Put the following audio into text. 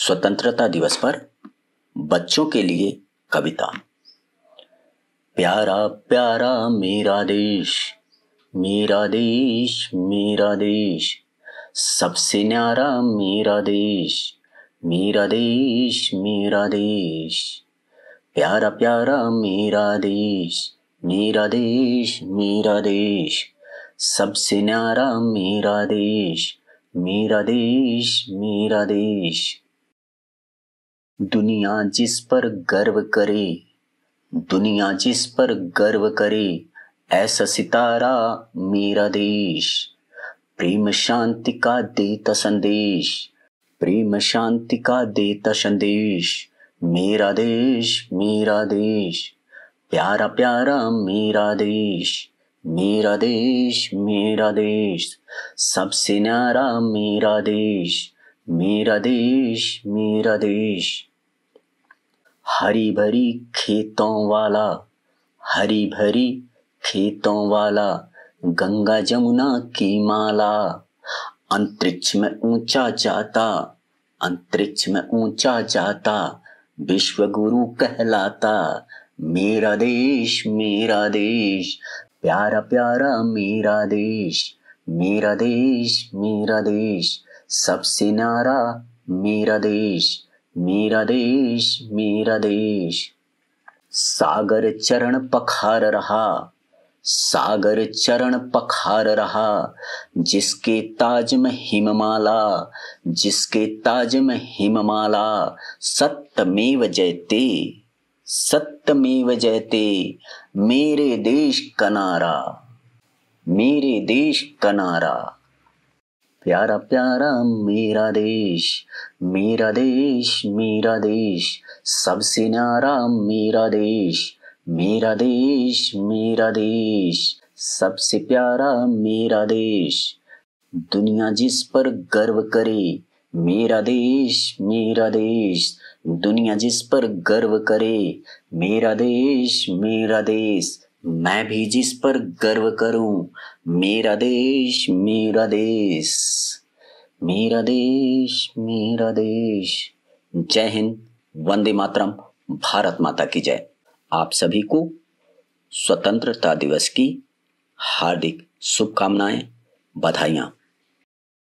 स्वतंत्रता दिवस पर बच्चों के लिए कविता प्यारा प्यारा मेरा देश मेरा देश मेरा देश सबसे न्यारा मेरा देश मेरा देश मेरा देश प्यारा प्यारा मेरा देश मेरा देश मेरा देश सबसे न्यारा मेरा देश मेरा देश मेरा देश दुनिया जिस पर गर्व करे, दुनिया जिस पर गर्व करे, ऐसा सितारा मेरा देश। प्रेम शांति का देता संदेश, प्रेम शांति का देता संदेश, मेरा देश मेरा देश, प्यारा प्यारा मेरा देश मेरा देश मेरा देश, सबसे न्यारा मेरा देश मेरा देश मेरा देश। हरी भरी खेतों वाला हरी भरी खेतों वाला, गंगा जमुना की माला। अंतरिक्ष में ऊँचा जाता, अंतरिक्ष में ऊँचा जाता विश्व गुरु कहलाता, मेरा देश मेरा देश, प्यारा प्यारा मेरा देश मेरा देश मेरा देश, सबसे नारा मेरा देश। मेरा देश मेरा देश। सागर चरण पखार रहा, सागर चरण पखार रहा। जिसके ताज में हिममाला, जिसके ताज में हिममाला, सत्यमेव जयते सत्यमेव जयते, मेरे देश कनारा मेरे देश कनारा प्यारा प्यारा मेरा देश मेरा देश मेरा देश, सबसे न्यारा मेरा देश मेरा देश मेरा देश, सबसे प्यारा मेरा देश। दुनिया जिस पर गर्व करे, मेरा देश मेरा देश। दुनिया जिस पर गर्व करे, मेरा देश मेरा देश। मैं भी जिस पर गर्व करूँ, मेरा देश मेरा देश मेरा देश मेरा देश। जय हिंद, वंदे मातरम, भारत माता की जय। आप सभी को स्वतंत्रता दिवस की हार्दिक शुभकामनाएँ, बधाइयाँ।